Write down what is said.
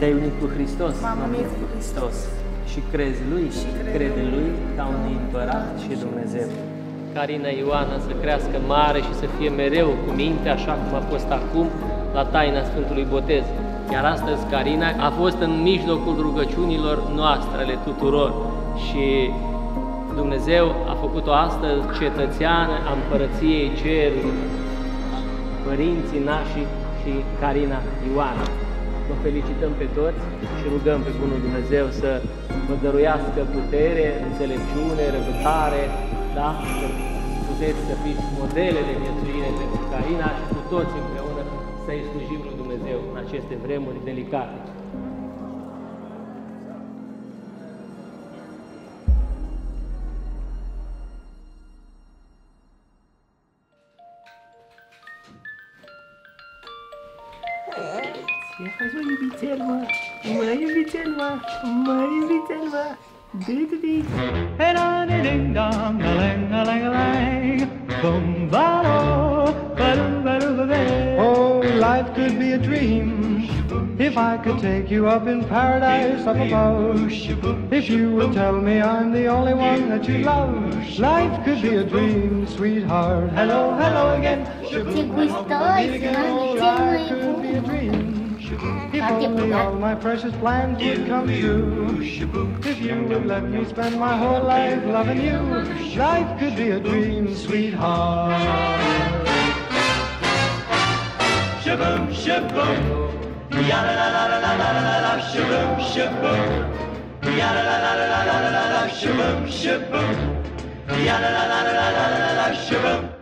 Te-ai unit cu Hristos? M-am unit cu Hristos. Și crezi Lui? Și cred Crede în Lui ca un împărat și Dumnezeu. Carina Ioana să crească mare și să fie mereu cu minte, așa cum a fost acum la taina Sfântului Botez. Iar astăzi Carina a fost în mijlocul rugăciunilor noastre, ale tuturor. Și Dumnezeu a făcut-o astăzi cetățeană a Împărăției Cerului. Părinții nașii și Carina Ioana. Vă felicităm pe toți și rugăm pe Bunul Dumnezeu să vă dăruiască putere, înțelepciune, răbdare, da? Să puteți să fiți modele de viețuire pentru Carina și cu toți împreună să-i slujim lui Dumnezeu în aceste vremuri delicate. Ce Я хочу любить Эльма. Моя любить Эльма. Моя любить Эльма. Ды-ды-ды. Oh, life could be a dream if I could take you up in paradise up above. If you would tell me I'm the only one that you love, life could be a dream, sweetheart. Hello, hello again. If we start again, life could be a dream. If only all my precious plans would come true. If you would let me spend my whole life loving you, life could be a dream, sweetheart. Shaboom, shaboom, yada la la la la la la la, shaboom, shaboom, yada la la la la la la la, shaboom, shaboom, yada la la la la la la, shaboom.